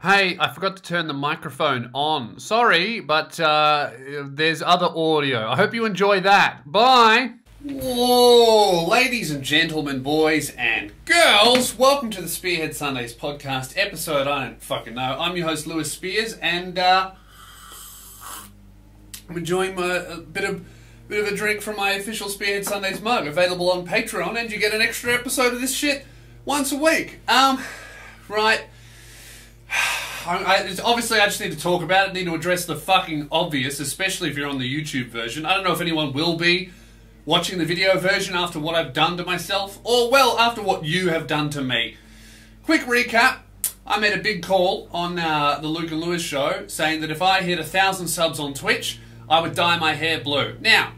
Hey, I forgot to turn the microphone on. Sorry, but uh, there's other audio. I hope you enjoy that. Bye. Whoa, ladies and gentlemen, boys and girls, welcome to the Spearhead Sundays podcast episode. I don't fucking know. I'm your host, Lewis Spears, and uh, I'm enjoying my, a bit of bit of a drink from my official Spearhead Sundays mug, available on Patreon, and you get an extra episode of this shit once a week. Um, right. I, obviously, I just need to talk about it. Need to address the fucking obvious, especially if you're on the YouTube version. I don't know if anyone will be watching the video version after what I've done to myself, or well, after what you have done to me. Quick recap: I made a big call on uh, the Luke and Lewis show, saying that if I hit a thousand subs on Twitch, I would dye my hair blue. Now,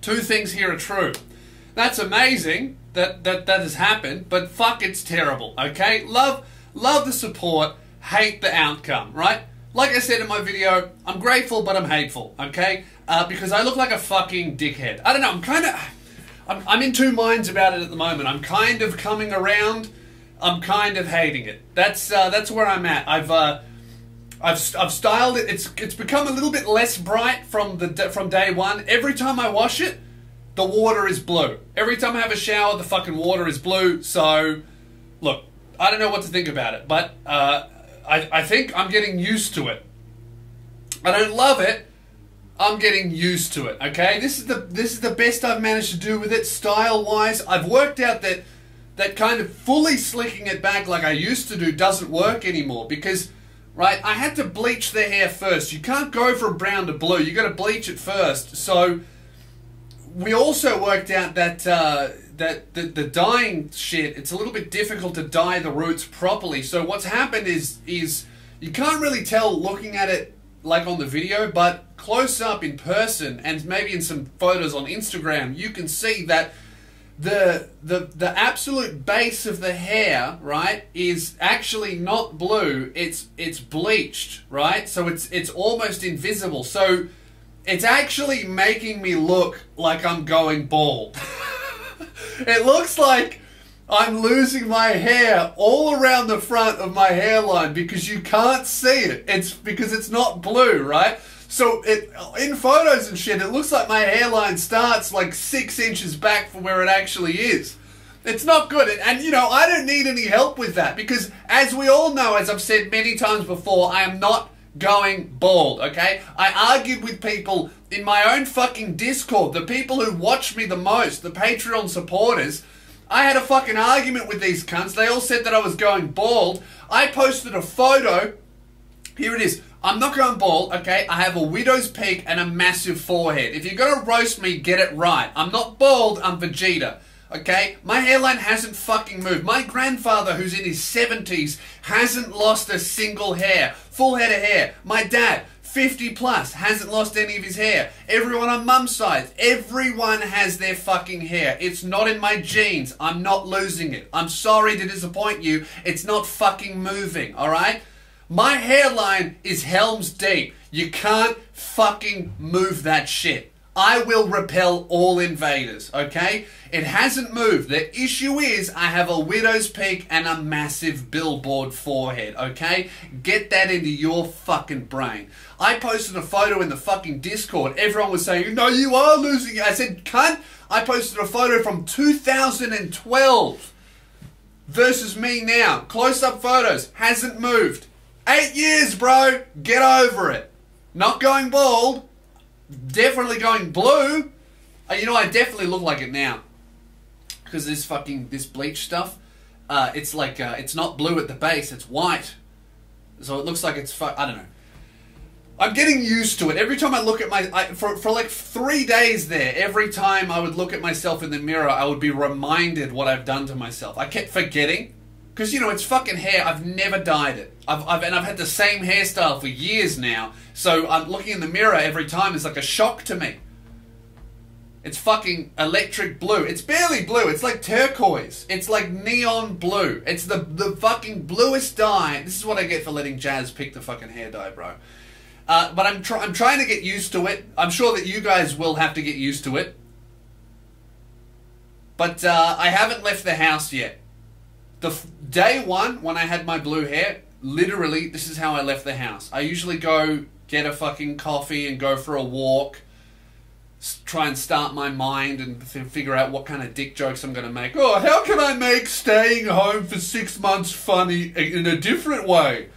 two things here are true. That's amazing that that that has happened, but fuck, it's terrible. Okay, love love the support hate the outcome, right? Like I said in my video, I'm grateful, but I'm hateful, okay? Uh, because I look like a fucking dickhead. I don't know, I'm kind of. I'm, I'm in two minds about it at the moment. I'm kind of coming around. I'm kind of hating it. That's uh, that's where I'm at. I've uh, I've I've styled it. It's it's become a little bit less bright from the from day one. Every time I wash it, the water is blue. Every time I have a shower, the fucking water is blue. So, look, I don't know what to think about it, but uh, I, I think I'm getting used to it. I don't love it. I'm getting used to it. Okay, this is the this is the best I've managed to do with it style wise. I've worked out that that kind of fully slicking it back like I used to do doesn't work anymore because right I had to bleach the hair first. You can't go from brown to blue. You got to bleach it first. So we also worked out that. Uh, that the, the dyeing shit, it's a little bit difficult to dye the roots properly. So what's happened is is you can't really tell looking at it like on the video, but close up in person and maybe in some photos on Instagram, you can see that the the the absolute base of the hair, right, is actually not blue. It's it's bleached, right? So it's it's almost invisible. So it's actually making me look like I'm going bald. It looks like I'm losing my hair all around the front of my hairline because you can't see it. It's because it's not blue, right? So it in photos and shit, it looks like my hairline starts like six inches back from where it actually is. It's not good. And, you know, I don't need any help with that because, as we all know, as I've said many times before, I am not going bald, okay? I argued with people in my own fucking Discord, the people who watch me the most, the Patreon supporters. I had a fucking argument with these cunts. They all said that I was going bald. I posted a photo. Here it is. I'm not going bald, okay? I have a widow's peak and a massive forehead. If you're gonna roast me, get it right. I'm not bald, I'm Vegeta. Okay? My hairline hasn't fucking moved. My grandfather, who's in his 70s, hasn't lost a single hair. Full head of hair. My dad, 50 plus, hasn't lost any of his hair. Everyone on mum's side, everyone has their fucking hair. It's not in my genes. I'm not losing it. I'm sorry to disappoint you. It's not fucking moving, alright? My hairline is Helm's Deep. You can't fucking move that shit. I will repel all invaders, okay? It hasn't moved. The issue is I have a widow's peak and a massive billboard forehead, okay? Get that into your fucking brain. I posted a photo in the fucking Discord. Everyone was saying, no, you are losing it. I said, cunt. I posted a photo from 2012 versus me now. Close up photos. Hasn't moved. Eight years, bro. Get over it. Not going bald definitely going blue. Uh, you know, I definitely look like it now because this fucking this bleach stuff. Uh, it's like uh, it's not blue at the base; it's white. So it looks like it's fu- I don't know. I'm getting used to it. Every time I look at my I, for for like three days there, every time I would look at myself in the mirror, I would be reminded what I've done to myself. I kept forgetting because you know it's fucking hair. I've never dyed it. I've, I've and I've had the same hairstyle for years now. So I'm looking in the mirror every time. It's like a shock to me. It's fucking electric blue. It's barely blue. It's like turquoise. It's like neon blue. It's the the fucking bluest dye. This is what I get for letting Jazz pick the fucking hair dye, bro. Uh, but I'm try- I'm trying to get used to it. I'm sure that you guys will have to get used to it. But uh, I haven't left the house yet the day one when I had my blue hair, literally, this is how I left the house. I usually go get a fucking coffee and go for a walk, try and start my mind and figure out what kind of dick jokes I'm going to make. Oh, how can I make staying home for six months funny in a different way?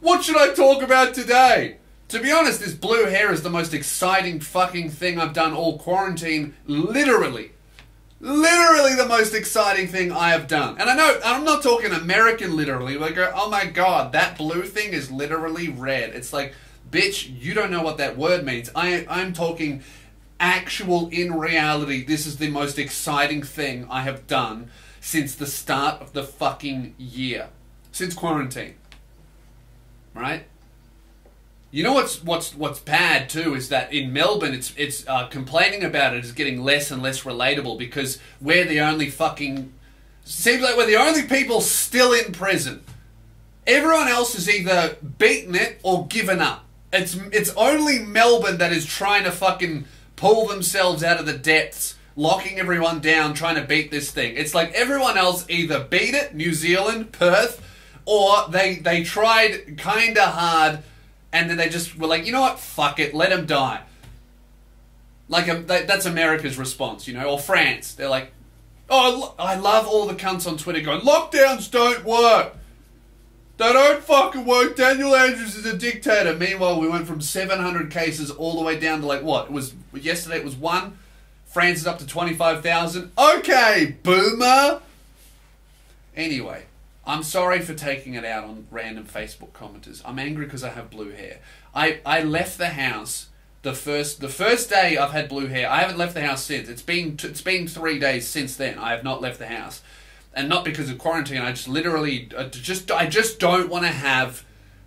What should I talk about today? To be honest, this blue hair is the most exciting fucking thing I've done all quarantine, literally literally the most exciting thing I have done. And I know I'm not talking American literally. Like, oh my god, that blue thing is literally red. It's like, bitch, you don't know what that word means. I I'm talking actual in reality. This is the most exciting thing I have done since the start of the fucking year, since quarantine. Right? You know what's what's what's bad too is that in Melbourne, it's it's uh, complaining about it is getting less and less relatable because we're the only fucking seems like we're the only people still in prison. Everyone else has either beaten it or given up. It's it's only Melbourne that is trying to fucking pull themselves out of the depths, locking everyone down, trying to beat this thing. It's like everyone else either beat it, New Zealand, Perth, or they they tried kinda hard and then they just were like, you know what, fuck it, let him die. Like um, that, that's America's response, you know, or France. They're like, oh, I love all the cunts on Twitter going, lockdowns don't work. They don't fucking work. Daniel Andrews is a dictator. Meanwhile, we went from 700 cases all the way down to like what? It was yesterday. It was one. France is up to 25,000. Okay, boomer. Anyway, I'm sorry for taking it out on random Facebook commenters. I'm angry because I have blue hair. I, I left the house the first the first day I've had blue hair. I haven't left the house since. It's been t- it's been three days since then. I have not left the house, and not because of quarantine. I just literally uh, just I just don't want to have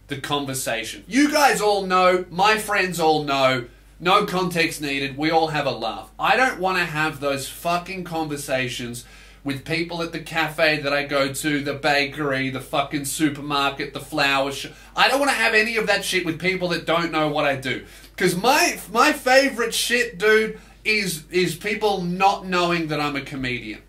the conversation. You guys all know. My friends all know. No context needed. We all have a laugh. I don't want to have those fucking conversations with people at the cafe that I go to, the bakery, the fucking supermarket, the flower shop. I don't want to have any of that shit with people that don't know what I do. Because my my favorite shit, dude, is is people not knowing that I'm a comedian.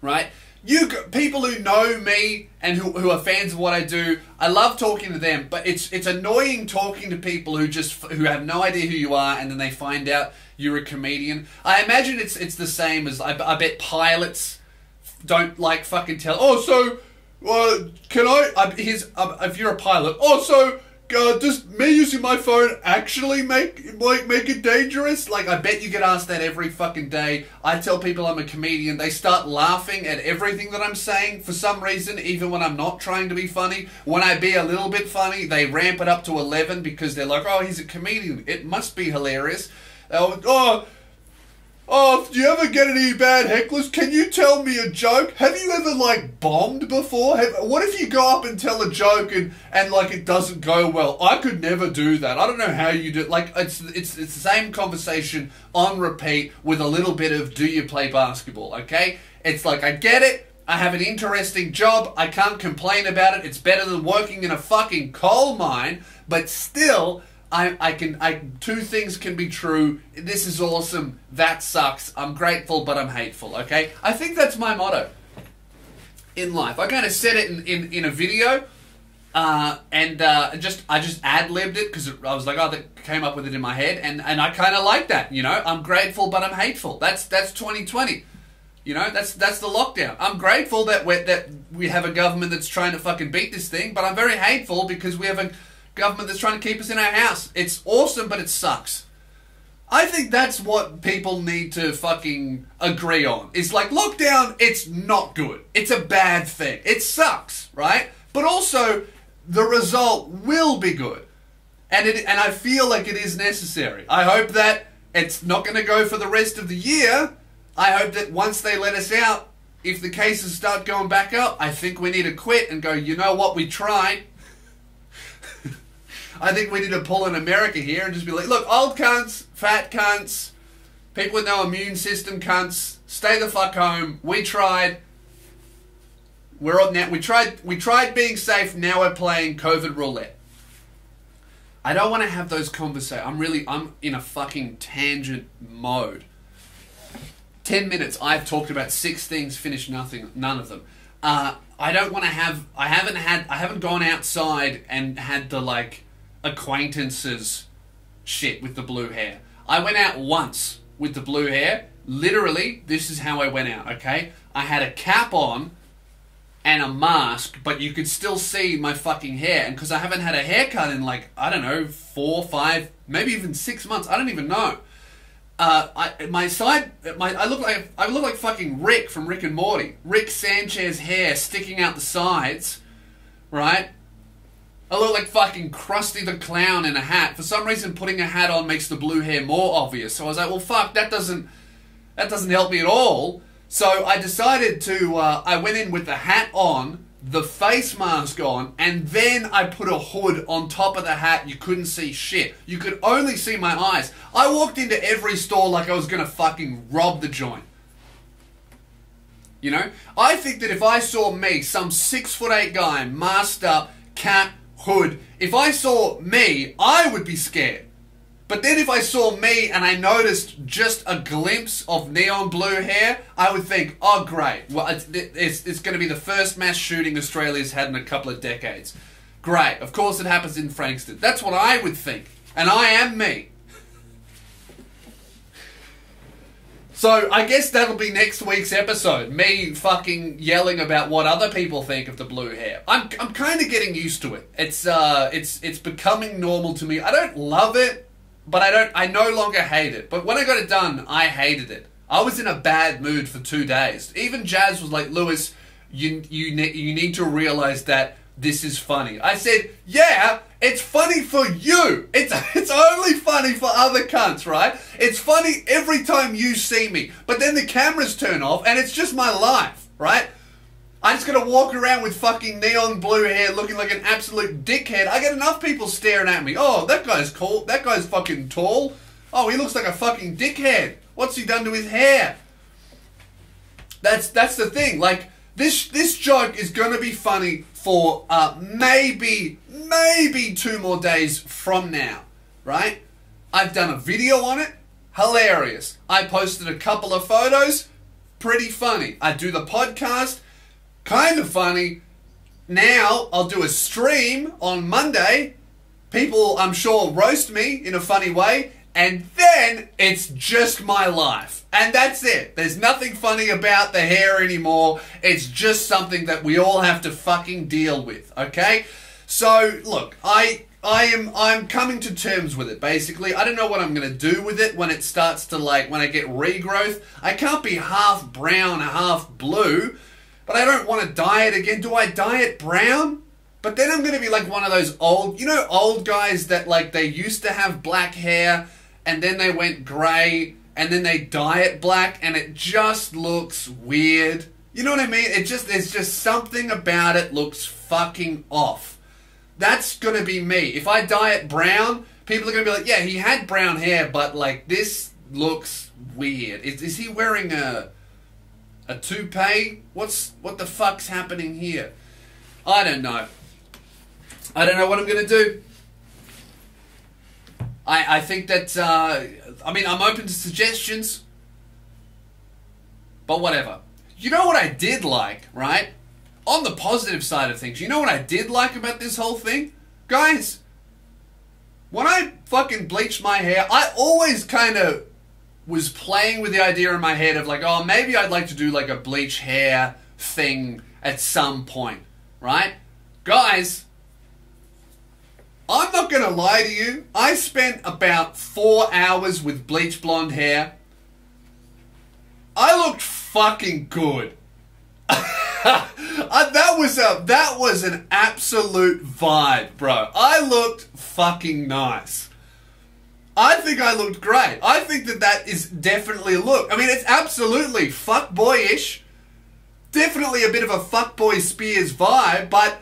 Right? You people who know me and who, who are fans of what I do, I love talking to them. But it's it's annoying talking to people who just who have no idea who you are, and then they find out you're a comedian. I imagine it's it's the same as I, I bet pilots don't like fucking tell. Oh, so uh, can I? I here's uh, if you're a pilot. Oh, so uh, does me using my phone actually make like make it dangerous? Like I bet you get asked that every fucking day. I tell people I'm a comedian. They start laughing at everything that I'm saying for some reason, even when I'm not trying to be funny. When I be a little bit funny, they ramp it up to eleven because they're like, oh, he's a comedian. It must be hilarious. Oh, oh Oh, do you ever get any bad hecklers? Can you tell me a joke? Have you ever like bombed before? Have, what if you go up and tell a joke and and like it doesn't go well? I could never do that. I don't know how you do. It. Like it's it's it's the same conversation on repeat with a little bit of do you play basketball? Okay, it's like I get it. I have an interesting job. I can't complain about it. It's better than working in a fucking coal mine, but still. I, I can I two things can be true. This is awesome. That sucks. I'm grateful, but I'm hateful. Okay, I think that's my motto in life. I kind of said it in, in, in a video, uh, and uh, just I just ad libbed it because I was like, oh, that came up with it in my head, and, and I kind of like that. You know, I'm grateful, but I'm hateful. That's that's 2020. You know, that's that's the lockdown. I'm grateful that we that we have a government that's trying to fucking beat this thing, but I'm very hateful because we have a government that's trying to keep us in our house. It's awesome, but it sucks. I think that's what people need to fucking agree on. It's like lockdown, it's not good. It's a bad thing. It sucks, right? But also the result will be good. And it and I feel like it is necessary. I hope that it's not going to go for the rest of the year. I hope that once they let us out, if the cases start going back up, I think we need to quit and go, you know what, we tried. I think we need to pull in America here and just be like, look, old cunts, fat cunts, people with no immune system cunts, stay the fuck home. We tried. We're on now. We tried. We tried being safe. Now we're playing COVID roulette. I don't want to have those conversations. I'm really. I'm in a fucking tangent mode. Ten minutes. I've talked about six things. Finished nothing. None of them. uh, I don't want to have. I haven't had. I haven't gone outside and had the like acquaintances shit with the blue hair. I went out once with the blue hair. Literally, this is how I went out. Okay, I had a cap on and a mask, but you could still see my fucking hair. And because I haven't had a haircut in like I don't know four, five, maybe even six months. I don't even know. Uh, I, my side, my I look like I look like fucking Rick from Rick and Morty. Rick Sanchez hair sticking out the sides, right? I look like fucking Krusty the Clown in a hat. For some reason, putting a hat on makes the blue hair more obvious. So I was like, well, fuck, that doesn't that doesn't help me at all. So I decided to. Uh, I went in with the hat on, the face mask on, and then I put a hood on top of the hat. You couldn't see shit. You could only see my eyes. I walked into every store like I was gonna fucking rob the joint. You know, I think that if I saw me, some six foot eight guy, masked up, cap, hood, if I saw me, I would be scared. But then if I saw me and I noticed just a glimpse of neon blue hair, I would think, oh great, well it's, it's, it's going to be the first mass shooting Australia's had in a couple of decades. Great, of course it happens in Frankston. That's what I would think. And I am me. So I guess that'll be next week's episode. Me fucking yelling about what other people think of the blue hair. I'm I'm kind of getting used to it. It's uh it's it's becoming normal to me. I don't love it, but I don't I no longer hate it. But when I got it done, I hated it. I was in a bad mood for 2 days. Even Jazz was like, "Lewis, you you ne- you need to realize that this is funny." I said, "Yeah, it's funny for you. It's it's only funny for other cunts, right? It's funny every time you see me. But then the cameras turn off and it's just my life, right? I'm just gonna walk around with fucking neon blue hair looking like an absolute dickhead. I get enough people staring at me. Oh, that guy's cool. That guy's fucking tall. Oh, he looks like a fucking dickhead. What's he done to his hair? That's that's the thing. Like this this joke is gonna be funny for uh, maybe maybe two more days from now, right? I've done a video on it, hilarious. I posted a couple of photos, pretty funny. I do the podcast, kind of funny. Now I'll do a stream on Monday. People, I'm sure, roast me in a funny way, and then it's just my life. And that's it. There's nothing funny about the hair anymore. It's just something that we all have to fucking deal with, okay? So, look, I I am I'm coming to terms with it basically. I don't know what I'm going to do with it when it starts to like when I get regrowth. I can't be half brown, half blue, but I don't want to dye it again. Do I dye it brown? But then I'm going to be like one of those old, you know, old guys that like they used to have black hair and then they went grey and then they dye it black and it just looks weird. You know what I mean? It just there's just something about it looks fucking off. That's gonna be me. If I dye it brown, people are gonna be like, yeah, he had brown hair, but like this looks weird. Is, is he wearing a a toupee? What's what the fuck's happening here? I don't know. I don't know what I'm gonna do. I, I think that, uh, I mean, I'm open to suggestions, but whatever. You know what I did like, right? On the positive side of things, you know what I did like about this whole thing? Guys, when I fucking bleached my hair, I always kind of was playing with the idea in my head of like, oh, maybe I'd like to do like a bleach hair thing at some point, right? Guys, I'm not going to lie to you. I spent about four hours with bleach blonde hair. I looked fucking good. I, uh, that was a that was an absolute vibe, bro. I looked fucking nice. I think I looked great. I think that that is definitely a look. I mean, it's absolutely fuck boyish. Definitely a bit of a fuckboy Spears vibe, but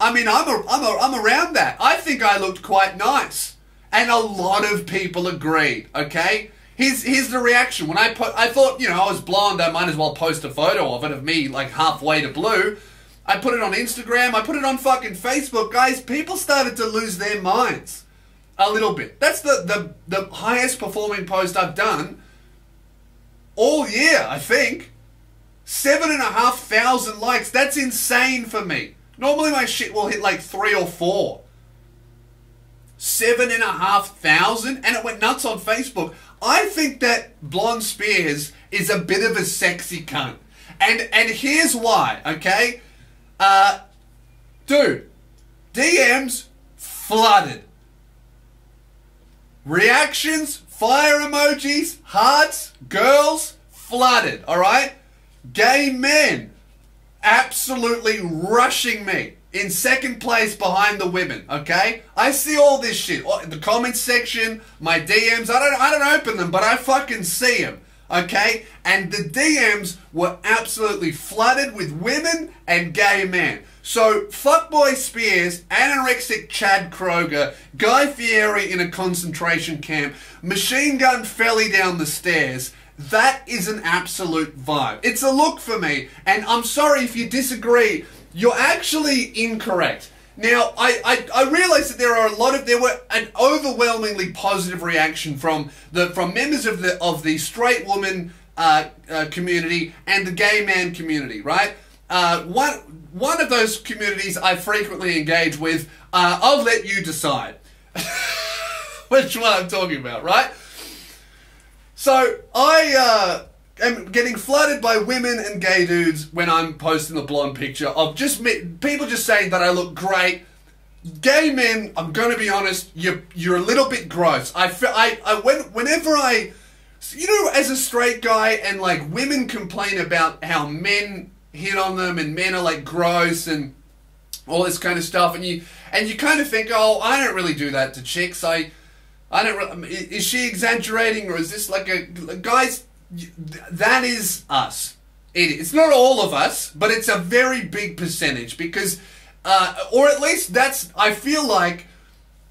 I mean, I'm, a, I'm, a, I'm around that. I think I looked quite nice. And a lot of people agreed, okay? Here's, here's the reaction. When I put, I thought, you know, I was blonde, I might as well post a photo of it of me like halfway to blue. I put it on Instagram, I put it on fucking Facebook. Guys, people started to lose their minds a little bit. That's the, the, the highest performing post I've done all year, I think. Seven and a half thousand likes. That's insane for me. Normally my shit will hit like three or four. Seven and a half thousand, and it went nuts on Facebook. I think that Blonde Spears is a bit of a sexy cunt. And and here's why, okay? Uh dude, DMs flooded. Reactions, fire emojis, hearts, girls, flooded, alright? Gay men absolutely rushing me in second place behind the women, okay? I see all this shit. Oh, the comments section, my DMs, I don't I don't open them, but I fucking see them. Okay? And the DMs were absolutely flooded with women and gay men. So, Fuckboy Spears, anorexic Chad Kroeger, Guy Fieri in a concentration camp, Machine Gun Kelly down the stairs. That is an absolute vibe. It's a look for me, and I'm sorry if you disagree. You're actually incorrect. Now, I, I, I realize that there are a lot of there were an overwhelmingly positive reaction from the from members of the of the straight woman uh, uh, community and the gay man community, right? Uh, one one of those communities I frequently engage with, uh, I'll let you decide which one I'm talking about, right? So I uh, am getting flooded by women and gay dudes when I'm posting the blonde picture of just me, people just saying that I look great. Gay men, I'm gonna be honest, you're you're a little bit gross. I feel I, I when whenever I you know, as a straight guy, and like women complain about how men hit on them and men are like gross and all this kind of stuff, and you and you kind of think, oh, I don't really do that to chicks. I I don't. Is she exaggerating or is this like a guys? That is us. It, it's not all of us, but it's a very big percentage because, uh, or at least that's. I feel like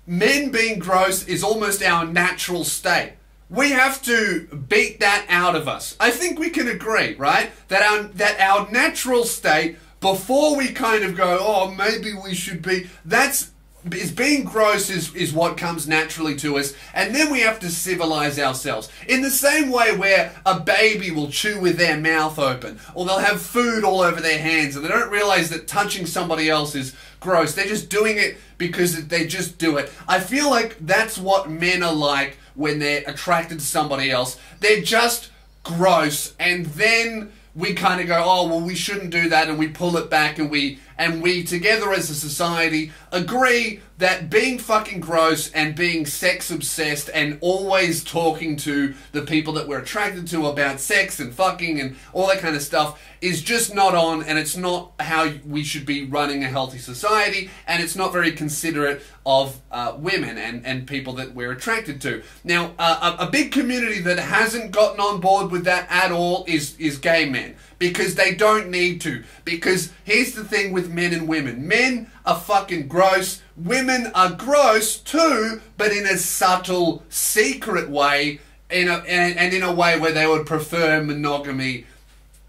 men being gross is almost our natural state. We have to beat that out of us. I think we can agree, right? That our that our natural state before we kind of go, oh, maybe we should be. That's is being gross is, is what comes naturally to us, and then we have to civilize ourselves. In the same way where a baby will chew with their mouth open, or they'll have food all over their hands, and they don't realize that touching somebody else is gross. They're just doing it because they just do it. I feel like that's what men are like when they're attracted to somebody else. They're just gross, and then we kind of go, oh, well, we shouldn't do that, and we pull it back, and we and we together as a society agree that being fucking gross and being sex obsessed and always talking to the people that we're attracted to about sex and fucking and all that kind of stuff is just not on and it's not how we should be running a healthy society and it's not very considerate of uh, women and, and people that we're attracted to. Now, uh, a, a big community that hasn't gotten on board with that at all is, is gay men because they don't need to. Because here's the thing with men and women men are fucking gross, women are gross too, but in a subtle, secret way. In a, and, and in a way where they would prefer monogamy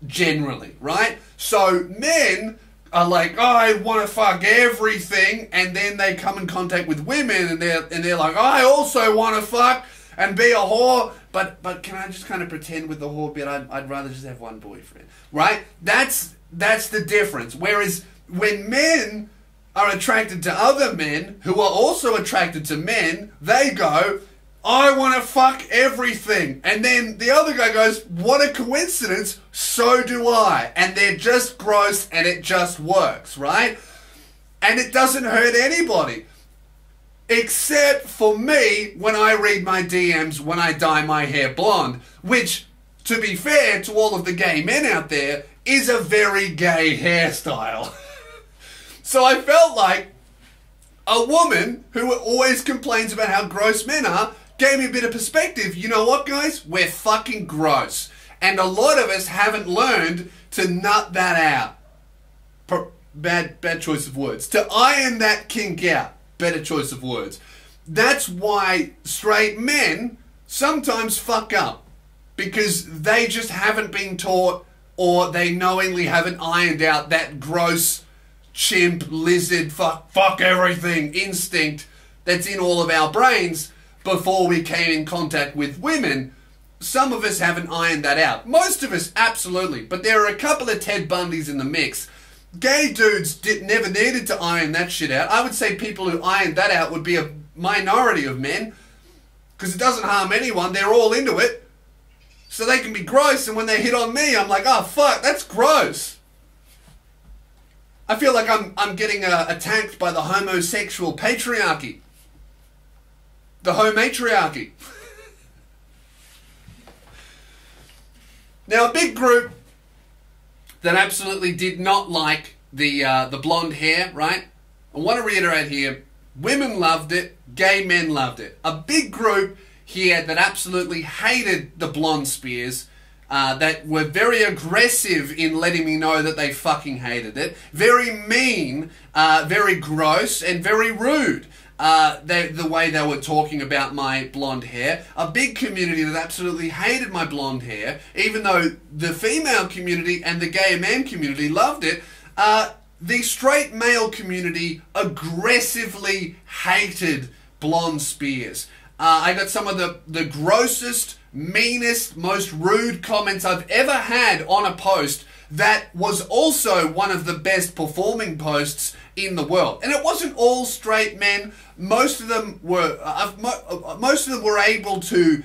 generally, right? So men are like, oh, I want to fuck everything, and then they come in contact with women, and they're and they're like, oh, I also want to fuck and be a whore, but but can I just kind of pretend with the whore bit? I'd, I'd rather just have one boyfriend, right? That's that's the difference. Whereas when men are attracted to other men who are also attracted to men, they go, I want to fuck everything. And then the other guy goes, What a coincidence, so do I. And they're just gross and it just works, right? And it doesn't hurt anybody. Except for me when I read my DMs when I dye my hair blonde, which, to be fair to all of the gay men out there, is a very gay hairstyle. so I felt like a woman who always complains about how gross men are gave me a bit of perspective. You know what, guys? We're fucking gross. And a lot of us haven't learned to nut that out. Per- bad, bad choice of words. To iron that kink out. Better choice of words. That's why straight men sometimes fuck up. Because they just haven't been taught or they knowingly haven't ironed out that gross chimp, lizard, fuck, fuck everything instinct that's in all of our brains before we came in contact with women. some of us haven't ironed that out. Most of us, absolutely. But there are a couple of Ted Bundys in the mix. Gay dudes did, never needed to iron that shit out. I would say people who ironed that out would be a minority of men. Because it doesn't harm anyone. They're all into it. So they can be gross, and when they hit on me, I'm like, oh fuck, that's gross. I feel like I'm, I'm getting uh, attacked by the homosexual patriarchy. The homatriarchy. now, a big group that absolutely did not like the uh, the blonde hair, right? I want to reiterate here: women loved it, gay men loved it. A big group here that absolutely hated the blonde spears. Uh, that were very aggressive in letting me know that they fucking hated it. Very mean, uh, very gross, and very rude uh, they, the way they were talking about my blonde hair. A big community that absolutely hated my blonde hair, even though the female community and the gay man community loved it. Uh, the straight male community aggressively hated blonde spears. Uh, I got some of the, the grossest, meanest, most rude comments I've ever had on a post that was also one of the best performing posts in the world. And it wasn't all straight men. Most of them were uh, uh, most of them were able to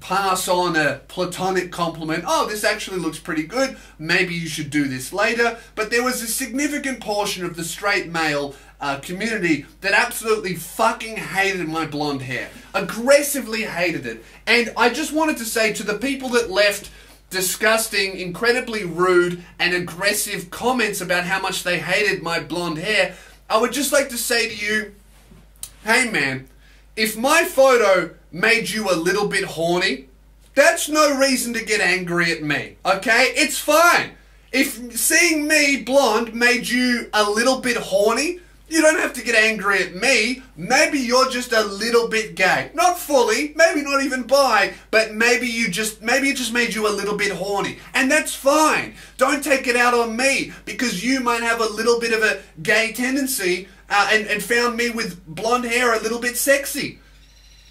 pass on a platonic compliment. Oh, this actually looks pretty good. Maybe you should do this later. But there was a significant portion of the straight male uh, community that absolutely fucking hated my blonde hair. Aggressively hated it. And I just wanted to say to the people that left disgusting, incredibly rude, and aggressive comments about how much they hated my blonde hair, I would just like to say to you, hey man, if my photo made you a little bit horny, that's no reason to get angry at me, okay? It's fine. If seeing me blonde made you a little bit horny, you don't have to get angry at me. Maybe you're just a little bit gay. Not fully, maybe not even bi, but maybe you just maybe it just made you a little bit horny. And that's fine. Don't take it out on me because you might have a little bit of a gay tendency uh, and, and found me with blonde hair a little bit sexy.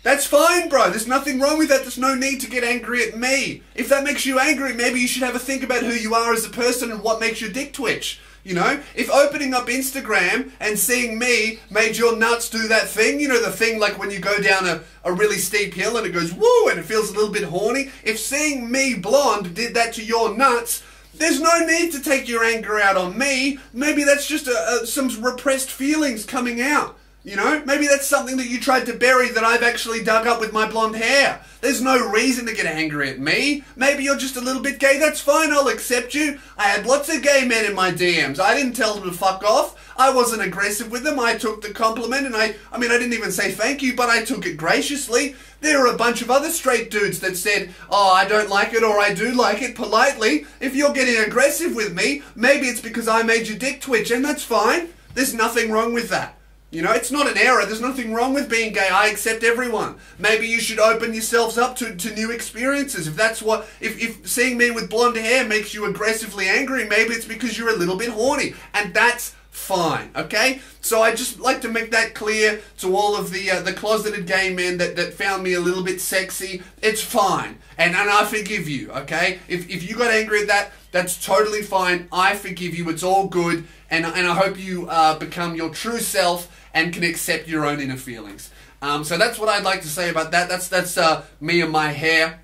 That's fine, bro. There's nothing wrong with that. There's no need to get angry at me. If that makes you angry, maybe you should have a think about who you are as a person and what makes your dick twitch. You know, if opening up Instagram and seeing me made your nuts do that thing, you know, the thing like when you go down a, a really steep hill and it goes woo and it feels a little bit horny. If seeing me blonde did that to your nuts, there's no need to take your anger out on me. Maybe that's just a, a, some repressed feelings coming out. You know, maybe that's something that you tried to bury that I've actually dug up with my blonde hair. There's no reason to get angry at me. Maybe you're just a little bit gay. That's fine. I'll accept you. I had lots of gay men in my DMs. I didn't tell them to fuck off. I wasn't aggressive with them. I took the compliment and I, I mean, I didn't even say thank you, but I took it graciously. There are a bunch of other straight dudes that said, oh, I don't like it or I do like it politely. If you're getting aggressive with me, maybe it's because I made your dick twitch and that's fine. There's nothing wrong with that. You know, it's not an error. There's nothing wrong with being gay. I accept everyone. Maybe you should open yourselves up to, to new experiences. If that's what, if, if seeing me with blonde hair makes you aggressively angry, maybe it's because you're a little bit horny. And that's fine, okay? So I just like to make that clear to all of the uh, the closeted gay men that, that found me a little bit sexy. It's fine. And, and I forgive you, okay? If, if you got angry at that, that's totally fine. I forgive you. It's all good. And, and I hope you uh, become your true self and can accept your own inner feelings. Um, so that's what I'd like to say about that. That's that's uh, me and my hair,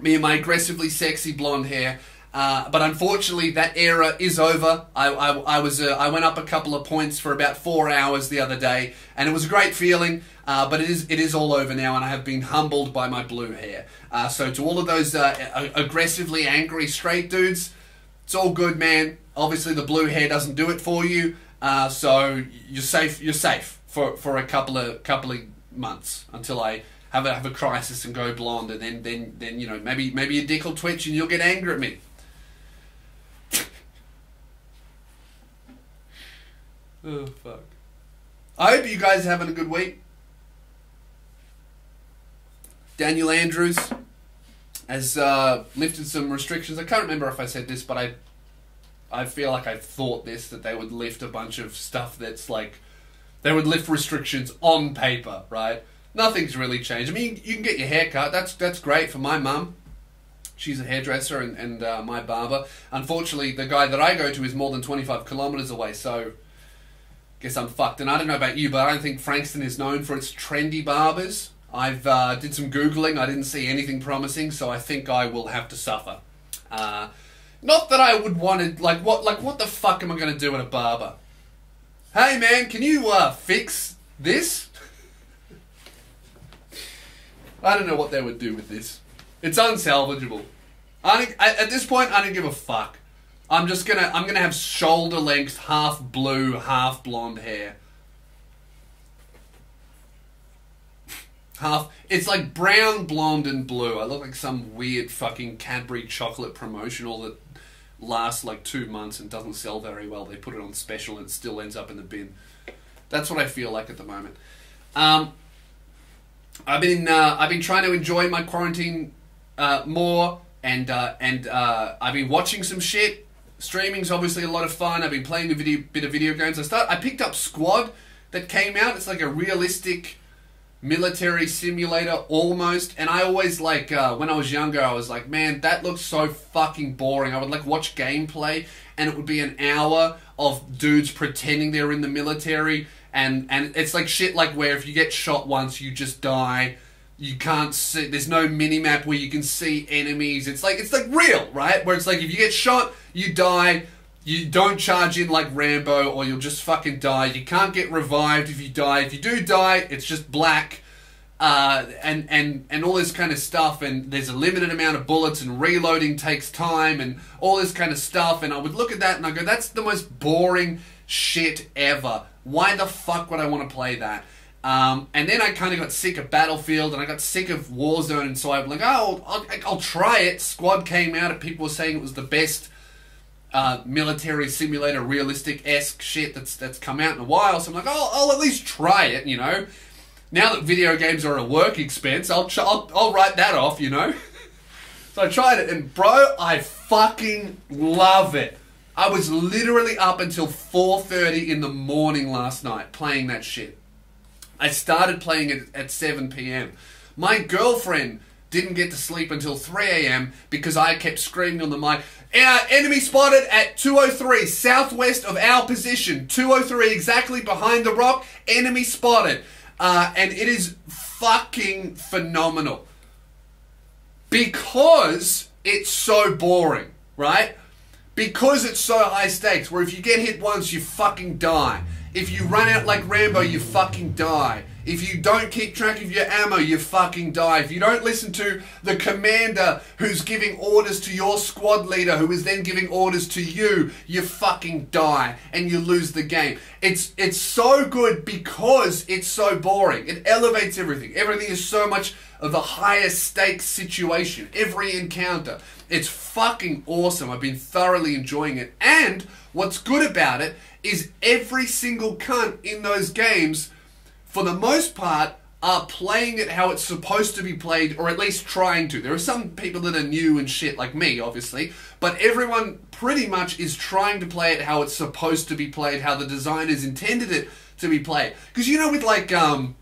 me and my aggressively sexy blonde hair. Uh, but unfortunately, that era is over. I, I, I was uh, I went up a couple of points for about four hours the other day, and it was a great feeling. Uh, but it is it is all over now, and I have been humbled by my blue hair. Uh, so to all of those uh, aggressively angry straight dudes, it's all good, man. Obviously, the blue hair doesn't do it for you. Uh, so you're safe. You're safe for, for a couple of couple of months until I have a have a crisis and go blonde, and then then then you know maybe maybe your dick will twitch and you'll get angry at me. oh fuck! I hope you guys are having a good week. Daniel Andrews has uh, lifted some restrictions. I can't remember if I said this, but I I feel like I thought this that they would lift a bunch of stuff that's like they would lift restrictions on paper, right? Nothing's really changed. I mean, you can get your hair cut. That's that's great for my mum. She's a hairdresser and, and uh, my barber. Unfortunately, the guy that I go to is more than 25 kilometers away, so guess I'm fucked. And I don't know about you, but I don't think Frankston is known for its trendy barbers. I've uh, did some googling. I didn't see anything promising, so I think I will have to suffer. Uh, not that I would want to like what like what the fuck am I going to do at a barber? Hey man, can you uh, fix this? I don't know what they would do with this. It's unsalvageable. I at this point, I don't give a fuck. I'm just gonna I'm gonna have shoulder length, half blue, half blonde hair. Half it's like brown, blonde, and blue. I look like some weird fucking Cadbury chocolate promotional that lasts like two months and doesn't sell very well. They put it on special and it still ends up in the bin. That's what I feel like at the moment. Um, I've been uh, I've been trying to enjoy my quarantine uh, more, and uh, and uh, I've been watching some shit. Streaming's obviously a lot of fun. I've been playing a video, bit of video games. I start. I picked up Squad that came out. It's like a realistic military simulator almost. And I always like uh, when I was younger, I was like, man, that looks so fucking boring. I would like watch gameplay, and it would be an hour of dudes pretending they're in the military, and and it's like shit like where if you get shot once, you just die. You can't see. There's no mini map where you can see enemies. It's like it's like real, right? Where it's like if you get shot, you die. You don't charge in like Rambo, or you'll just fucking die. You can't get revived if you die. If you do die, it's just black, uh, and and and all this kind of stuff. And there's a limited amount of bullets, and reloading takes time, and all this kind of stuff. And I would look at that and I go, "That's the most boring shit ever. Why the fuck would I want to play that?" Um, and then I kind of got sick of Battlefield and I got sick of Warzone, and so I'm like, oh, I'll, I'll try it. Squad came out, and people were saying it was the best uh, military simulator, realistic esque shit that's that's come out in a while. So I'm like, oh, I'll at least try it, you know. Now that video games are a work expense, I'll ch- I'll, I'll write that off, you know. so I tried it, and bro, I fucking love it. I was literally up until 4:30 in the morning last night playing that shit. I started playing it at 7 p.m. My girlfriend didn't get to sleep until 3 a.m. because I kept screaming on the mic, our enemy spotted at 203 southwest of our position. 203 exactly behind the rock. Enemy spotted. Uh, and it is fucking phenomenal. Because it's so boring, right? Because it's so high stakes, where if you get hit once, you fucking die. If you run out like Rambo, you fucking die. If you don't keep track of your ammo, you fucking die. If you don't listen to the commander who's giving orders to your squad leader, who is then giving orders to you, you fucking die and you lose the game. It's it's so good because it's so boring. It elevates everything. Everything is so much of a higher stakes situation. Every encounter. It's fucking awesome. I've been thoroughly enjoying it. And what's good about it is every single cunt in those games for the most part, are playing it how it's supposed to be played, or at least trying to. There are some people that are new and shit, like me, obviously, but everyone pretty much is trying to play it how it's supposed to be played, how the designers intended it to be played. Because you know, with like um,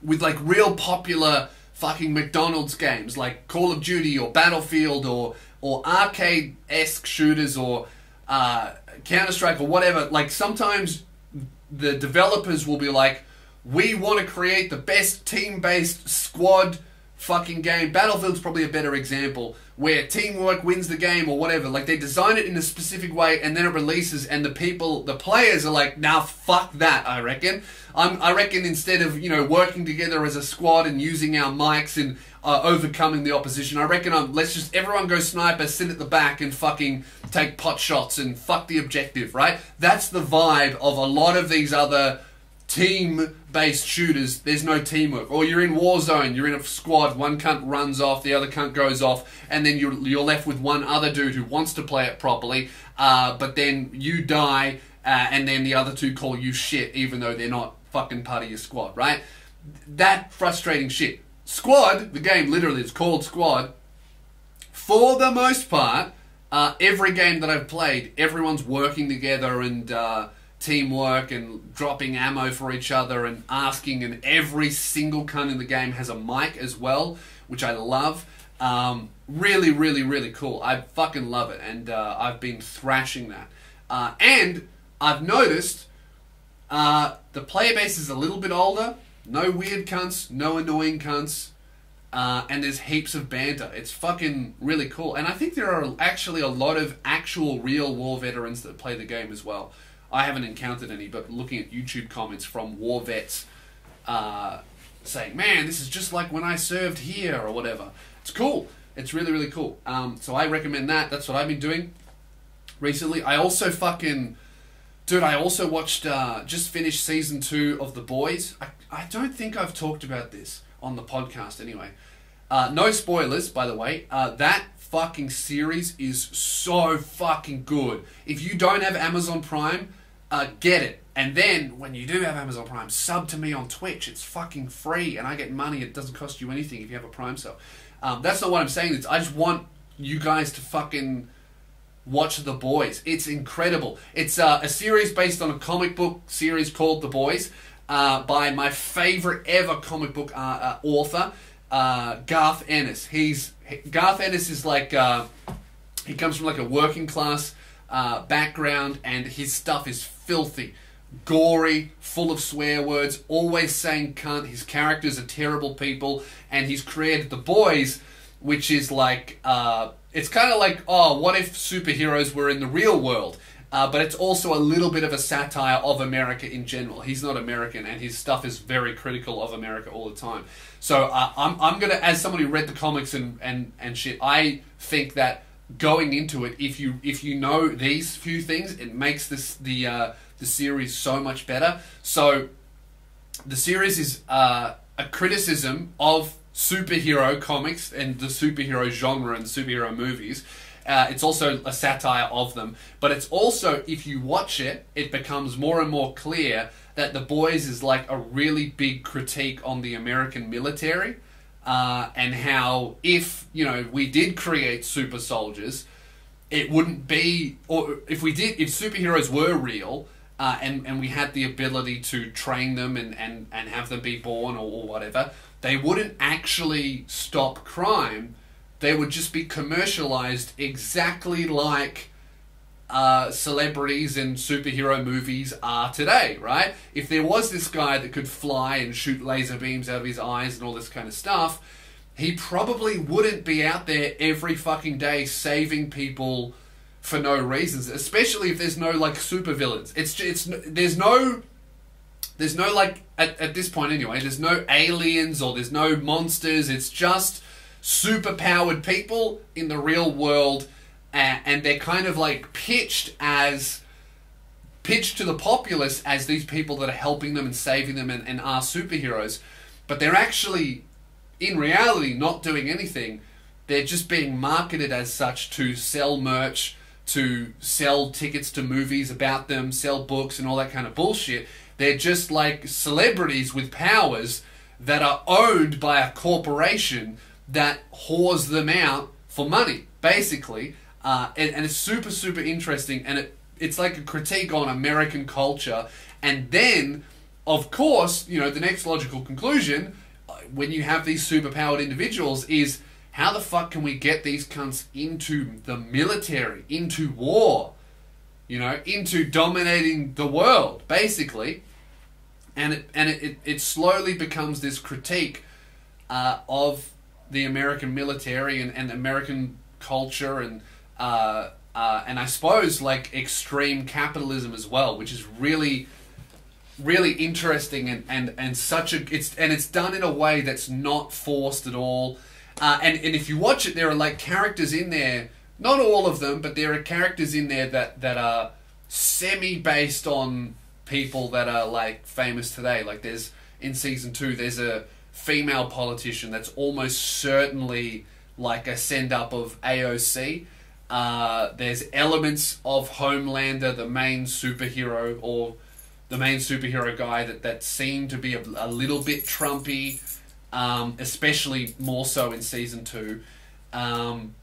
with like real popular fucking McDonald's games, like Call of Duty or Battlefield or or arcade esque shooters or uh, Counter Strike or whatever. Like sometimes the developers will be like we want to create the best team based squad fucking game. Battlefield's probably a better example where teamwork wins the game or whatever. Like they design it in a specific way and then it releases and the people, the players are like, now fuck that, I reckon. I'm, I reckon instead of, you know, working together as a squad and using our mics and uh, overcoming the opposition, I reckon I'm, let's just everyone go sniper, sit at the back and fucking take pot shots and fuck the objective, right? That's the vibe of a lot of these other team based shooters, there's no teamwork. Or you're in Warzone, you're in a squad, one cunt runs off, the other cunt goes off, and then you're, you're left with one other dude who wants to play it properly, uh, but then you die, uh, and then the other two call you shit, even though they're not fucking part of your squad, right? That frustrating shit. Squad, the game literally is called Squad. For the most part, uh, every game that I've played, everyone's working together and uh, teamwork and dropping ammo for each other and asking, and every single cunt in the game has a mic as well, which I love. Um, really, really, really cool. I fucking love it, and uh, I've been thrashing that. Uh, and I've noticed uh, the player base is a little bit older. No weird cunts, no annoying cunts, uh, and there's heaps of banter. It's fucking really cool. And I think there are actually a lot of actual real war veterans that play the game as well. I haven't encountered any, but looking at YouTube comments from war vets uh, saying, man, this is just like when I served here or whatever. It's cool. It's really, really cool. Um, so I recommend that. That's what I've been doing recently. I also fucking. Dude, I also watched, uh, just finished season two of The Boys. I, I don't think I've talked about this on the podcast anyway. Uh, no spoilers, by the way. Uh, that fucking series is so fucking good. If you don't have Amazon Prime, uh, get it. And then when you do have Amazon Prime, sub to me on Twitch. It's fucking free, and I get money. It doesn't cost you anything if you have a Prime sub. Um, that's not what I'm saying. It's, I just want you guys to fucking watch The Boys. It's incredible. It's uh, a series based on a comic book series called The Boys uh, by my favorite ever comic book uh, uh author, uh, Garth Ennis. He's Garth Ennis is like he comes from like a working class background, and his stuff is filthy. Gory, full of swear words, always saying cunt. His characters are terrible people, and he's created The Boys, which is like it's kind of like, oh, what if superheroes were in the real world? Uh, but it's also a little bit of a satire of America in general. He's not American, and his stuff is very critical of America all the time. So uh, I'm, I'm gonna, as somebody who read the comics and, and, and shit, I think that going into it, if you if you know these few things, it makes this the uh, the series so much better. So the series is uh, a criticism of superhero comics and the superhero genre and superhero movies. Uh, it's also a satire of them, but it's also, if you watch it, it becomes more and more clear that The Boys is like a really big critique on the American military uh, and how if, you know, we did create super soldiers, it wouldn't be, or if we did, if superheroes were real, uh, and, and we had the ability to train them and, and, and have them be born or, or whatever, they wouldn't actually stop crime. They would just be commercialized exactly like uh, celebrities and superhero movies are today, right? If there was this guy that could fly and shoot laser beams out of his eyes and all this kind of stuff, he probably wouldn't be out there every fucking day saving people for no reasons, especially if there's no like supervillains. It's it's there's no there's no like at, at this point anyway. There's no aliens or there's no monsters. It's just super powered people in the real world, uh, and they're kind of like pitched as pitched to the populace as these people that are helping them and saving them and, and are superheroes, but they're actually in reality not doing anything. They're just being marketed as such to sell merch, to sell tickets to movies about them, sell books, and all that kind of bullshit. They're just like celebrities with powers that are owned by a corporation that whores them out for money, basically. Uh, and, and it's super, super interesting. And it, it's like a critique on American culture. And then, of course, you know, the next logical conclusion uh, when you have these superpowered individuals is how the fuck can we get these cunts into the military, into war? you know, into dominating the world, basically. And it and it, it, it slowly becomes this critique uh, of the American military and, and American culture and uh, uh, and I suppose like extreme capitalism as well, which is really really interesting and, and, and such a it's and it's done in a way that's not forced at all. Uh, and and if you watch it, there are like characters in there not all of them, but there are characters in there that that are semi based on people that are like famous today. Like there's in season two, there's a female politician that's almost certainly like a send up of AOC. Uh, there's elements of Homelander, the main superhero, or the main superhero guy that, that seem to be a, a little bit Trumpy, um, especially more so in season two. Um,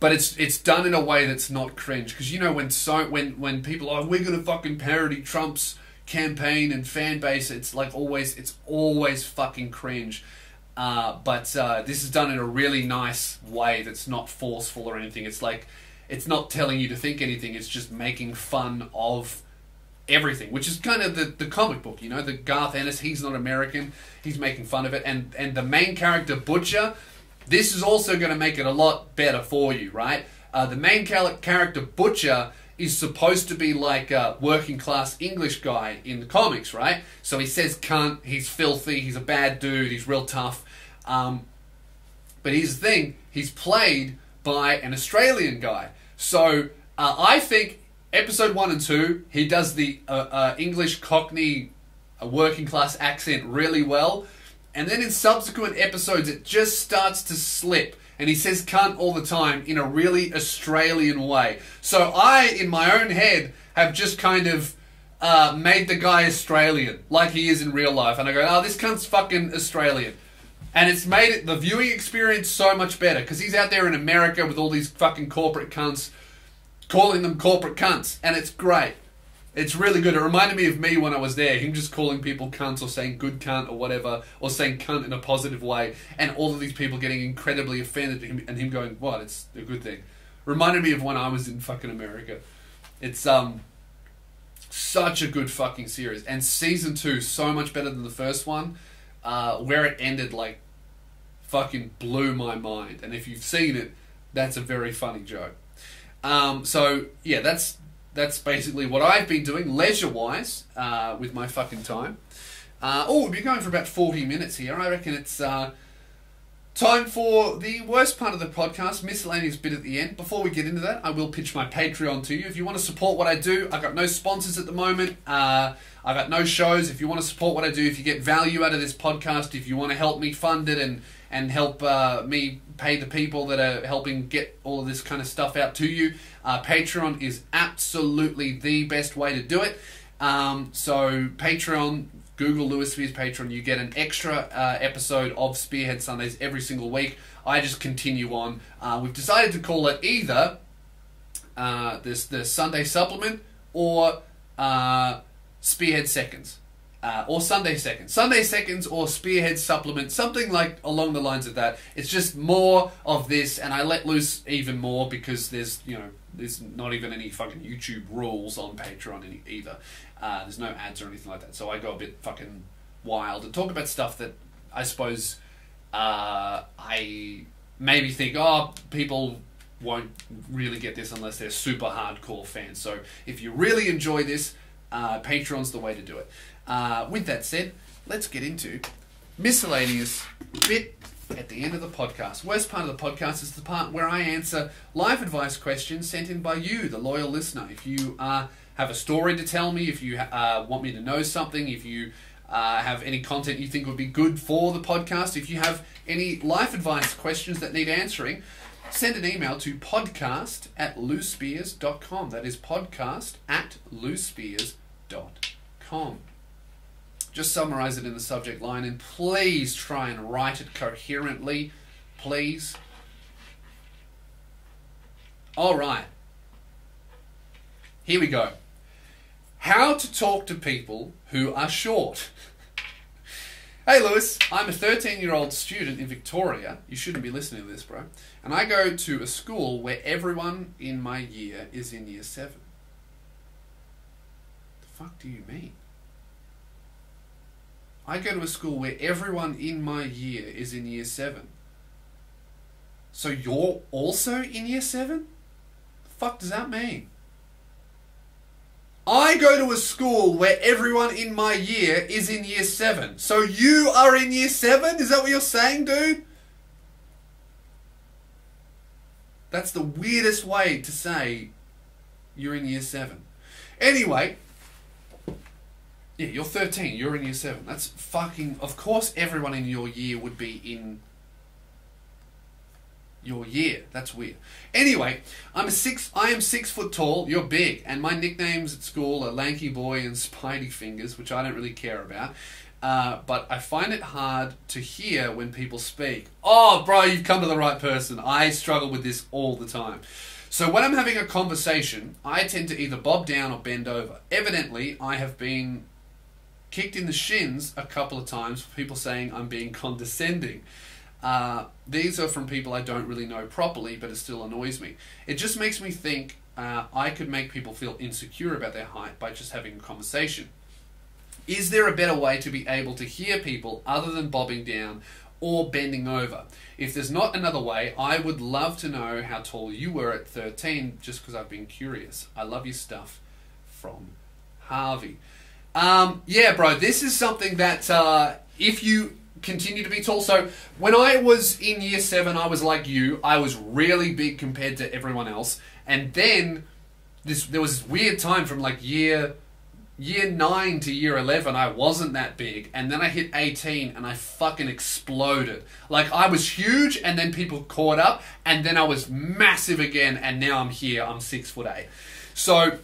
but it's it's done in a way that's not cringe because you know when so when when people are we're gonna fucking parody Trump's campaign and fan base it's like always it's always fucking cringe Uh, but uh, this is done in a really nice way that's not forceful or anything. It's like it's not telling you to think anything. It's just making fun of everything, which is kind of the, the comic book. You know, the Garth Ennis. He's not American. He's making fun of it, and and the main character Butcher. This is also going to make it a lot better for you, right? Uh, the main character Butcher is supposed to be like a working class English guy in the comics, right? So he says cunt, he's filthy, he's a bad dude, he's real tough. Um, but here's the thing, he's played by an Australian guy. So uh, I think episode one and two, he does the uh, uh, English Cockney uh, working class accent really well. And then in subsequent episodes, it just starts to slip and he says cunt all the time in a really Australian way. So I, in my own head, have just kind of uh, made the guy Australian, like he is in real life. And I go, oh, this cunt's fucking Australian. And it's made it, the viewing experience so much better because he's out there in America with all these fucking corporate cunts calling them corporate cunts. And it's great. It's really good. It reminded me of me when I was there. Him just calling people cunts or saying good cunt or whatever, or saying cunt in a positive way, and all of these people getting incredibly offended, him, and him going, "What? It's a good thing." Reminded me of when I was in fucking America. It's um such a good fucking series, and season two so much better than the first one. Uh, where it ended, like, fucking blew my mind. And if you've seen it, that's a very funny joke. Um, so yeah, that's that's basically what I've been doing leisure wise uh, with my fucking time. Uh, oh, we've been going for about 40 minutes here. I reckon it's uh, time for the worst part of the podcast, miscellaneous bit at the end. Before we get into that, I will pitch my Patreon to you. If you want to support what I do, I've got no sponsors at the moment. Uh, I've got no shows. If you want to support what I do, if you get value out of this podcast, if you want to help me fund it and and help uh, me pay the people that are helping get all of this kind of stuff out to you. Uh, Patreon is absolutely the best way to do it. Um, so Patreon, Google Lewis Spears Patreon, you get an extra uh, episode of Spearhead Sundays every single week. I just continue on. Uh, we've decided to call it either uh, this the Sunday supplement or uh, Spearhead Seconds uh, or Sunday Seconds. Sunday Seconds or Spearhead Supplement, something like along the lines of that. It's just more of this, and I let loose even more because there's, you know, there's not even any fucking YouTube rules on Patreon either. Uh, there's no ads or anything like that. So I go a bit fucking wild and talk about stuff that I suppose uh, I maybe think, oh, people won't really get this unless they're super hardcore fans. So if you really enjoy this, uh, Patreon's the way to do it. Uh, with that said, let's get into miscellaneous bit at the end of the podcast. Worst part of the podcast is the part where I answer live advice questions sent in by you, the loyal listener. If you uh, have a story to tell me, if you uh, want me to know something, if you uh, have any content you think would be good for the podcast, if you have any life advice questions that need answering, send an email to podcast at lewspears.com. That is podcast at lewspears.com. Just summarize it in the subject line and please try and write it coherently. Please. All right. Here we go. How to talk to people who are short. Hey Lewis, I'm a 13 year old student in Victoria. You shouldn't be listening to this, bro. And I go to a school where everyone in my year is in year 7. The fuck do you mean? I go to a school where everyone in my year is in year seven. So you're also in year seven? The fuck does that mean? I go to a school where everyone in my year is in year seven. So you are in year seven? Is that what you're saying, dude? That's the weirdest way to say you're in year seven. Anyway, yeah, you're 13. You're in year seven. That's fucking. Of course, everyone in your year would be in your year. That's weird. Anyway, I'm six. I am six foot tall. You're big, and my nicknames at school are Lanky Boy and Spidey Fingers, which I don't really care about. Uh, but I find it hard to hear when people speak. Oh, bro, you've come to the right person. I struggle with this all the time. So when I'm having a conversation, I tend to either bob down or bend over. Evidently, I have been kicked in the shins a couple of times for people saying I'm being condescending. Uh, these are from people I don't really know properly, but it still annoys me. It just makes me think uh, I could make people feel insecure about their height by just having a conversation. Is there a better way to be able to hear people other than bobbing down or bending over? If there's not another way, I would love to know how tall you were at 13 just because I've been curious. I love your stuff from Harvey. Um, yeah, bro, this is something that uh, if you continue to be tall. So when I was in year seven, I was like you. I was really big compared to everyone else. And then this there was this weird time from like year year 9 to year 11 I wasn't that big and then I hit 18 and I fucking exploded like I was huge and then people caught up and then I was massive again and now I'm here I'm 6 foot 8 so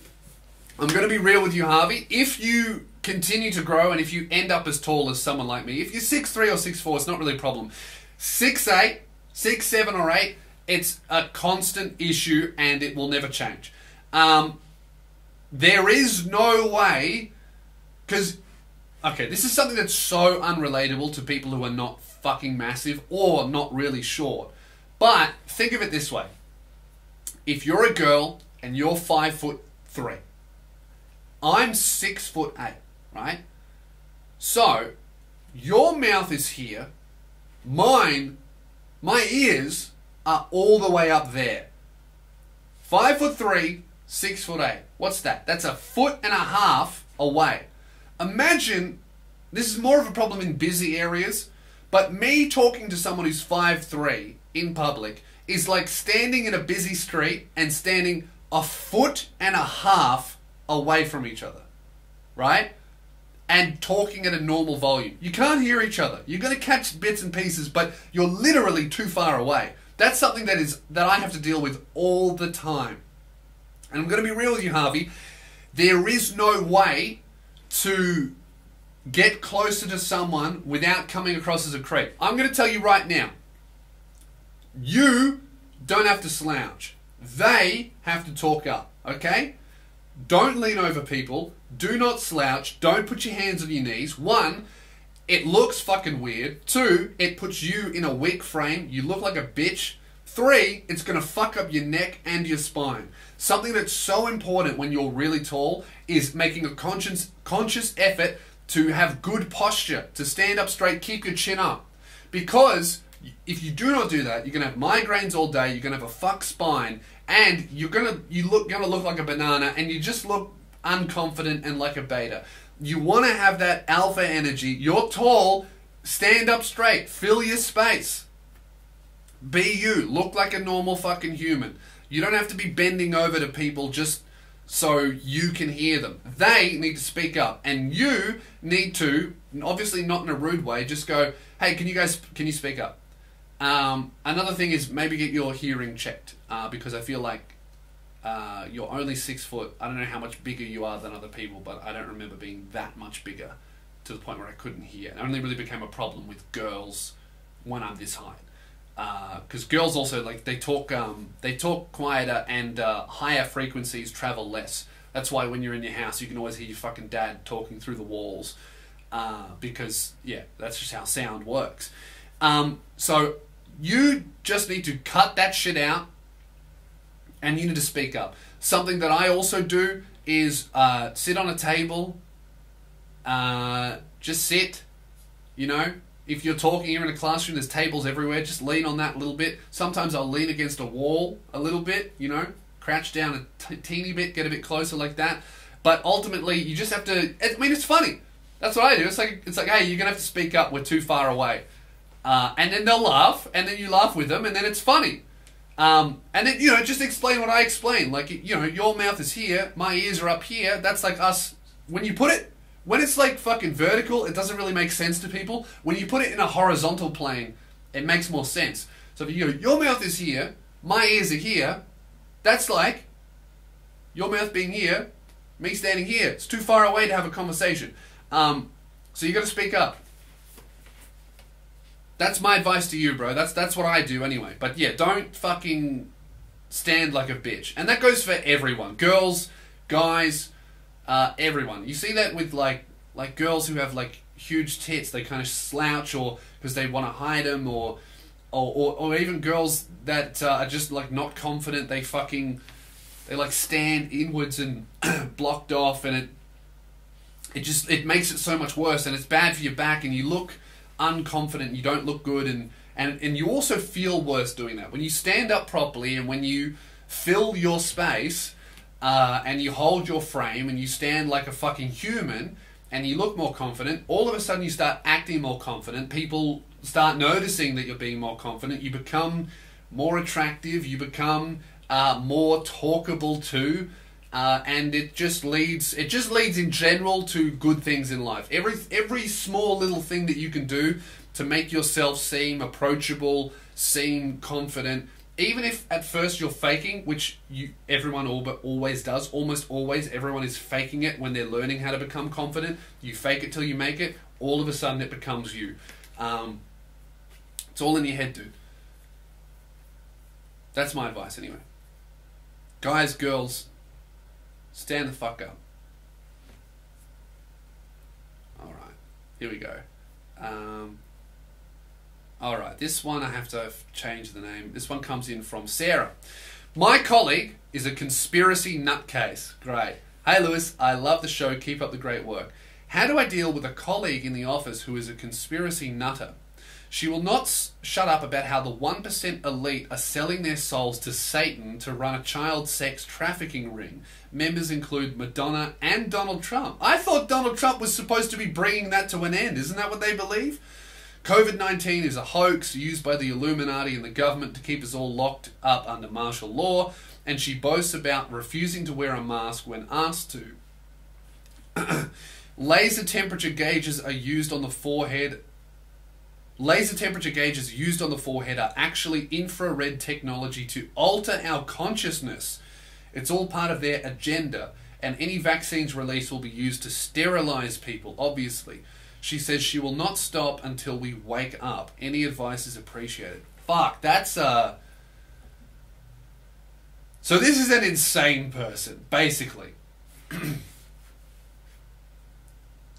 I'm going to be real with you Harvey. If you continue to grow and if you end up as tall as someone like me if you're 6'3 or 6'4 it's not really a problem. 6'8 6'7 or 8 it's a constant issue and it will never change. Um, there is no way, because, okay, this is something that's so unrelatable to people who are not fucking massive or not really short. But think of it this way. If you're a girl and you're five foot three, I'm six foot eight, right? So your mouth is here, mine, my ears are all the way up there. Five foot three, six foot eight. What's that? That's a foot and a half away. Imagine this is more of a problem in busy areas, but me talking to someone who's five three in public is like standing in a busy street and standing a foot and a half away from each other. Right? And talking at a normal volume. You can't hear each other. You're going to catch bits and pieces, but you're literally too far away. That's something that is that I have to deal with all the time. And I'm going to be real with you, Harvey. There is no way to get closer to someone without coming across as a creep. I'm going to tell you right now. You don't have to slouch. They have to talk up, okay? Don't lean over people. Do not slouch. Don't put your hands on your knees. One, it looks fucking weird. Two, it puts you in a weak frame. You look like a bitch. Three, it's to fuck up your neck and your spine. Something that's so important when you're really tall is making a conscious conscious effort to have good posture, to stand up straight, keep your chin up. Because if you do not do that, you're gonna have migraines all day, you're gonna have a fuck spine, and you're gonna you look gonna look like a banana and you just look unconfident and like a beta. You wanna have that alpha energy. You're tall, stand up straight, fill your space. Be you, look like a normal fucking human. You don't have to be bending over to people just so you can hear them. They need to speak up, and you need to, obviously not in a rude way, just go, "Hey, can you guys can you speak up?" Um, another thing is maybe get your hearing checked uh, because I feel like uh, you're only six foot. I don't know how much bigger you are than other people, but I don't remember being that much bigger to the point where I couldn't hear. It only really became a problem with girls when I'm this height because uh, girls also like they talk um, they talk quieter and uh, higher frequencies travel less. That's why when you're in your house, you can always hear your fucking dad talking through the walls uh, because yeah, that's just how sound works. Um, so you just need to cut that shit out, and you need to speak up. Something that I also do is uh, sit on a table, uh, just sit, you know, if you're talking, you're in a classroom, there's tables everywhere, just lean on that a little bit. Sometimes I'll lean against a wall a little bit, you know, crouch down a teeny bit, get a bit closer like that. But ultimately, you just have to. I mean, it's funny. That's what I do. It's like it's like, hey, you're gonna have to speak up. We're too far away, uh, and then they'll laugh, and then you laugh with them, and then it's funny. Um, and then you know, just explain what I explain. Like you know, your mouth is here, my ears are up here. That's like us. When you put it when it's like fucking vertical, it doesn't really make sense to people. When you put it in a horizontal plane, it makes more sense. So if you go, your mouth is here, my ears are here, that's like your mouth being here, me standing here. It's too far away to have a conversation. Um, so you got to speak up. That's my advice to you, bro. That's that's what I do anyway. But yeah, don't fucking stand like a bitch. And that goes for everyone. Girls, guys, uh, everyone. You see that with like like girls who have like huge tits, they kind of slouch or because they want to hide them, or or, or, or even girls that uh, are just like not confident. They fucking they like stand inwards and blocked off, and it it just it makes it so much worse, and it's bad for your back, and you look unconfident, you don't look good, and and and you also feel worse doing that when you stand up properly, and when you fill your space. Uh, and you hold your frame and you stand like a fucking human and you look more confident, all of a sudden you start acting more confident. People start noticing that you're being more confident. You become more attractive. You become uh, more talkable too. Uh, and it just leads it just leads in general to good things in life. Every every small little thing that you can do to make yourself seem approachable seem confident even if at first you're faking which you everyone all but always does almost always everyone is faking it when they're learning how to become confident. You fake it till you make it all of a sudden it becomes you. Um, it's all in your head dude. That's my advice anyway. Guys girls Stand the fuck up. Alright, here we go. Um, Alright, this one I have to change the name. This one comes in from Sarah. My colleague is a conspiracy nutcase. Great. Hey Lewis, I love the show. Keep up the great work. How do I deal with a colleague in the office who is a conspiracy nutter? She will not shut up about how the 1% elite are selling their souls to Satan to run a child sex trafficking ring. Members include Madonna and Donald Trump. I thought Donald Trump was supposed to be bringing that to an end. Isn't that what they believe? COVID 19 is a hoax used by the Illuminati and the government to keep us all locked up under martial law, and she boasts about refusing to wear a mask when asked to. Laser temperature gauges are used on the forehead Laser temperature gauges used on the forehead are actually infrared technology to alter our consciousness. It's all part of their agenda, and any vaccines released will be used to sterilize people, obviously. She says she will not stop until we wake up. Any advice is appreciated. Fuck, that's uh So this is an insane person, basically.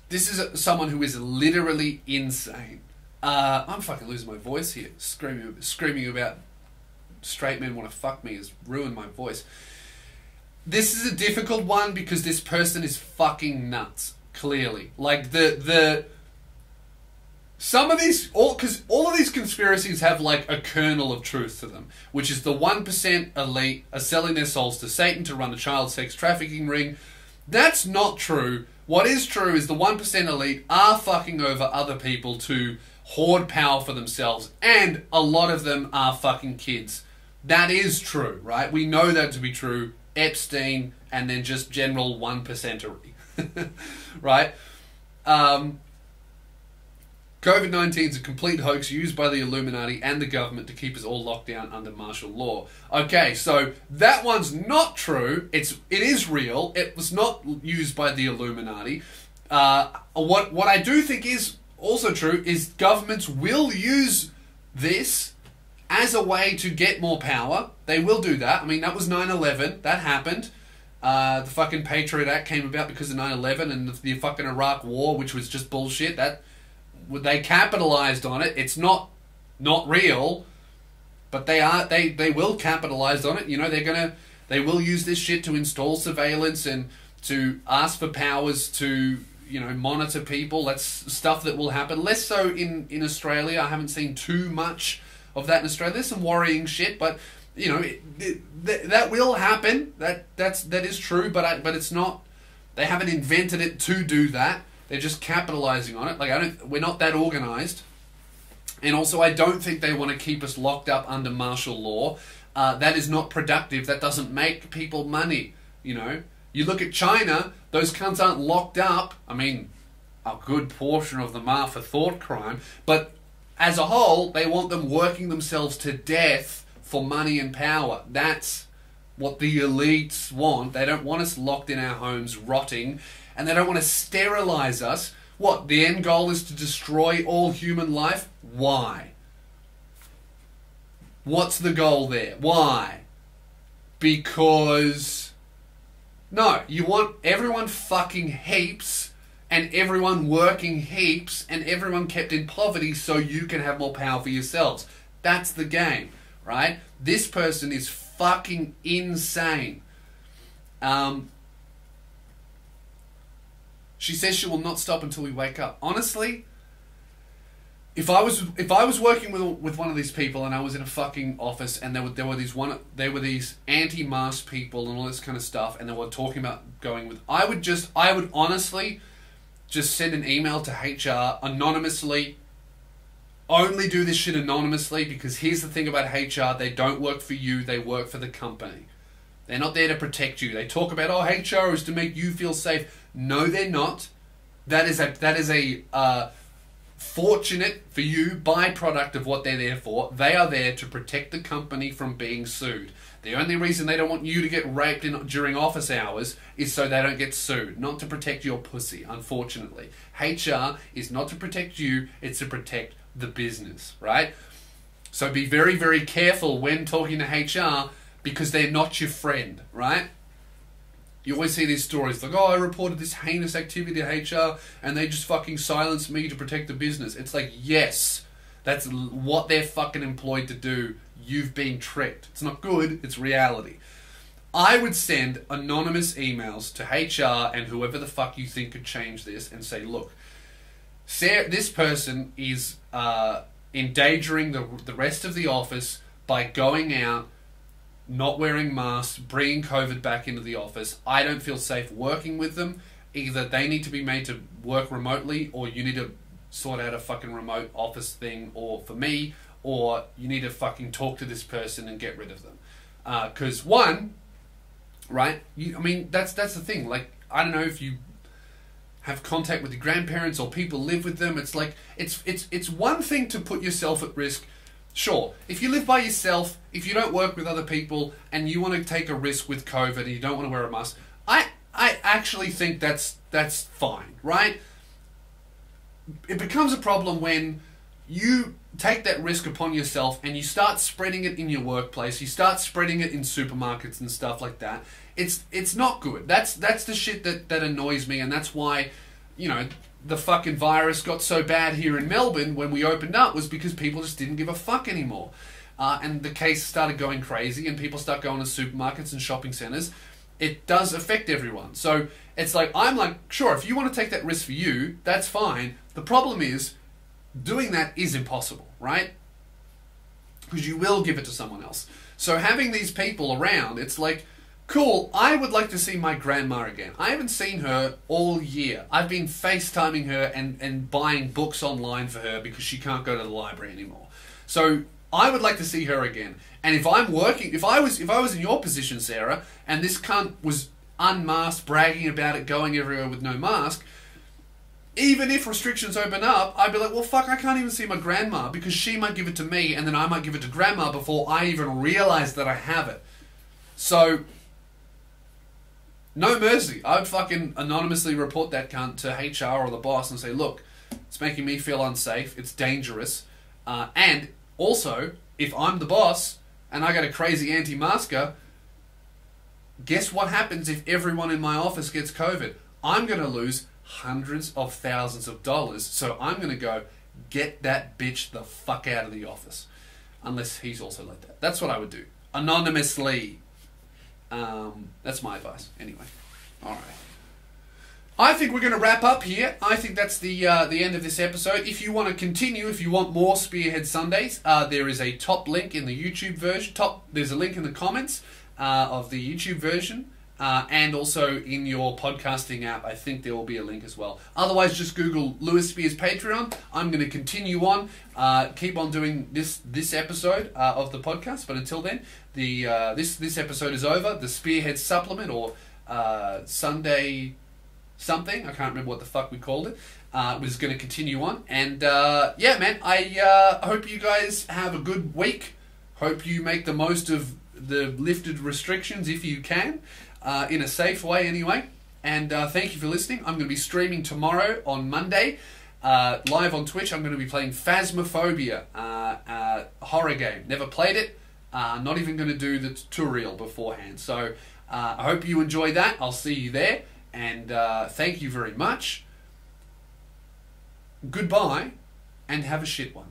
this is someone who is literally insane. Uh, I'm fucking losing my voice here. Screaming, screaming about straight men want to fuck me has ruined my voice. This is a difficult one because this person is fucking nuts. Clearly, like the the some of these all because all of these conspiracies have like a kernel of truth to them, which is the one percent elite are selling their souls to Satan to run a child sex trafficking ring. That's not true. What is true is the one percent elite are fucking over other people to hoard power for themselves, and a lot of them are fucking kids. That is true, right? We know that to be true. Epstein, and then just general one percentery, right? Um, COVID 19 is a complete hoax used by the Illuminati and the government to keep us all locked down under martial law. Okay, so that one's not true. It's it is real. It was not used by the Illuminati. Uh, what what I do think is also true is governments will use this as a way to get more power. They will do that. I mean, that was 9 11. That happened. Uh, the fucking Patriot Act came about because of 9 11 and the, fucking Iraq War, which was just bullshit. That They capitalized on it. It's not not real, but they are they, they will capitalize on it. You know, they're gonna they will use this shit to install surveillance and to ask for powers to you know monitor people. That's stuff that will happen. Less so in in Australia. I haven't seen too much of that in Australia. There's some worrying shit, but you know it, it, that will happen. That that's that is true, but I, but it's not. They haven't invented it to do that. They're just capitalizing on it. Like I don't. We're not that organized. And also, I don't think they want to keep us locked up under martial law. Uh, that is not productive. That doesn't make people money. You know, you look at China, those cunts aren't locked up. I mean, a good portion of them are for thought crime, but as a whole, they want them working themselves to death for money and power. That's what the elites want. They don't want us locked in our homes rotting, and they don't want to sterilize us. What? The end goal is to destroy all human life? Why? What's the goal there? Why? Because no, you want everyone fucking heaps and everyone working heaps and everyone kept in poverty so you can have more power for yourselves. That's the game, right? This person is fucking insane. Um, she says she will not stop until we wake up. Honestly, if I was if I was working with with one of these people and I was in a fucking office and there were there were these one there were these anti-mask people and all this kind of stuff and they were talking about going with I would just I would honestly just send an email to HR anonymously. Only do this shit anonymously because here's the thing about HR they don't work for you, they work for the company. They're not there to protect you. They talk about oh HR is to make you feel safe. No, they're not. That is a that is a uh, fortunate for you byproduct of what they're there for. They are there to protect the company from being sued. The only reason they don't want you to get raped in, during office hours is so they don't get sued, not to protect your pussy, unfortunately. HR is not to protect you, it's to protect the business, right? So be very, very careful when talking to HR because they're not your friend, right? You always see these stories like, oh, I reported this heinous activity to HR and they just fucking silenced me to protect the business. It's like, yes, that's what they're fucking employed to do. You've been tricked. It's not good, it's reality. I would send anonymous emails to HR and whoever the fuck you think could change this and say, look, Sarah, this person is uh, endangering the, the rest of the office by going out not wearing masks, bringing COVID back into the office. I don't feel safe working with them. Either they need to be made to work remotely, or you need to sort out a fucking remote office thing, or for me, or you need to fucking talk to this person and get rid of them. Because uh, one, right? You, I mean, that's that's the thing. Like, I don't know if you have contact with your grandparents or people live with them. It's like it's it's it's one thing to put yourself at risk Sure, if you live by yourself, if you don't work with other people, and you want to take a risk with COVID and you don't want to wear a mask, I I actually think that's that's fine, right? It becomes a problem when you take that risk upon yourself and you start spreading it in your workplace, you start spreading it in supermarkets and stuff like that. It's it's not good. That's that's the shit that, that annoys me and that's why, you know, the fucking virus got so bad here in Melbourne when we opened up was because people just didn't give a fuck anymore. Uh, and the case started going crazy, and people start going to supermarkets and shopping centres. It does affect everyone. So it's like, I'm like, sure, if you want to take that risk for you, that's fine. The problem is, doing that is impossible, right? Because you will give it to someone else. So having these people around, it's like, Cool, I would like to see my grandma again. I haven't seen her all year. I've been FaceTiming her and, and buying books online for her because she can't go to the library anymore. So I would like to see her again. And if I'm working, if I was if I was in your position, Sarah, and this cunt was unmasked, bragging about it, going everywhere with no mask, even if restrictions open up, I'd be like, well, fuck, I can't even see my grandma because she might give it to me, and then I might give it to grandma before I even realize that I have it. So no mercy. I'd fucking anonymously report that cunt to HR or the boss and say, look, it's making me feel unsafe. It's dangerous. Uh, and also, if I'm the boss and I got a crazy anti-masker, guess what happens if everyone in my office gets COVID? I'm going to lose hundreds of thousands of dollars. So I'm going to go get that bitch the fuck out of the office. Unless he's also like that. That's what I would do. Anonymously. Um, that's my advice. Anyway, all right. I think we're going to wrap up here. I think that's the uh, the end of this episode. If you want to continue, if you want more Spearhead Sundays, uh, there is a top link in the YouTube version. Top, there's a link in the comments uh, of the YouTube version. Uh, and also in your podcasting app, I think there will be a link as well. Otherwise, just Google Lewis Spears Patreon. I'm going to continue on, uh, keep on doing this this episode uh, of the podcast. But until then, the uh, this this episode is over. The Spearhead Supplement or uh, Sunday something I can't remember what the fuck we called it. Uh, was going to continue on, and yeah, man, I hope you guys have a good week. Hope you make the most of the lifted restrictions if you can uh, in a safe way anyway. And uh, thank you for listening. I'm going to be streaming tomorrow on Monday. Uh, live on Twitch, I'm going to be playing Phasmophobia, uh, uh, horror game. Never played it. Uh, not even going to do the tutorial beforehand. So I hope you enjoy that. I'll see you there. And thank you very much. goodbye and have a shit one.